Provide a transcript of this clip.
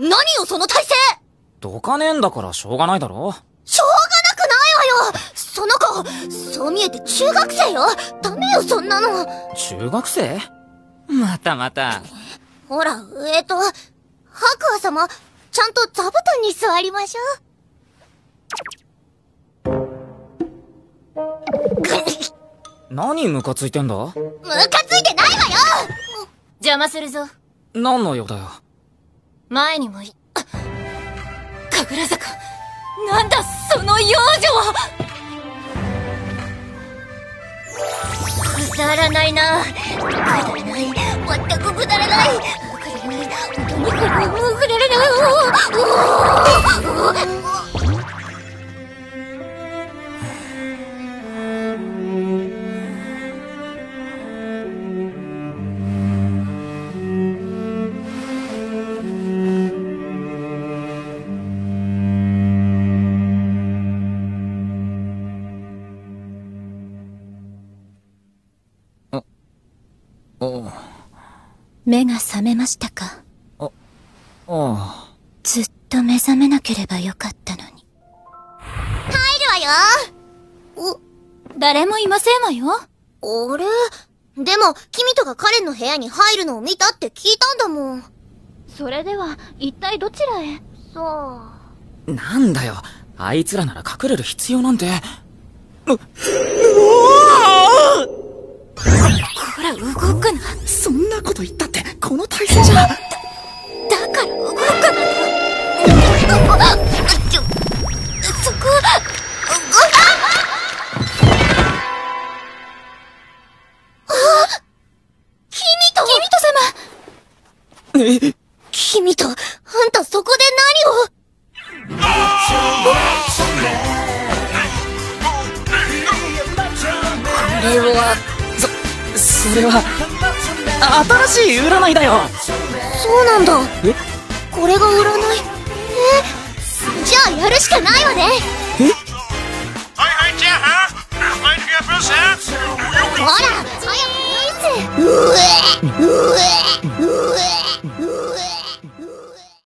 何よその体勢どかねえんだからしょうがないだろしょうがなくないわよその子、そう見えて中学生よダメよそんなの中学生？またまた。ほら、えっと、白亜様、ちゃんと座布団に座りましょう。何ムカついてんだ？ムカついてないわよ邪魔するぞ。何の用だよ。前にもい、神楽坂、なんだその幼女はくだらないな。くだらない。全くくだらない。くだらない。本当にくだらない。目が覚めましたか？あ、ああ。ずっと目覚めなければよかったのに。入るわよお、誰もいませんわよ。あれ？でも、君とがカレンの部屋に入るのを見たって聞いたんだもん。それでは、一体どちらへ？さあ。なんだよ。あいつらなら隠れる必要なんて。う、うわほら、動くな。そんなこと言ったって、この体勢じゃ。だから動くな。そこ、君と君と様え君と、あんたそこで何をこれは、そ、それは、新しい占いだよ。そうなんだ。え？これが占い？え？じゃあやるしかないわね。え？ほら早くうえうえうえ